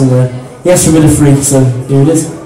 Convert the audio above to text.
and uh, he asked for a bit freak, so here it is.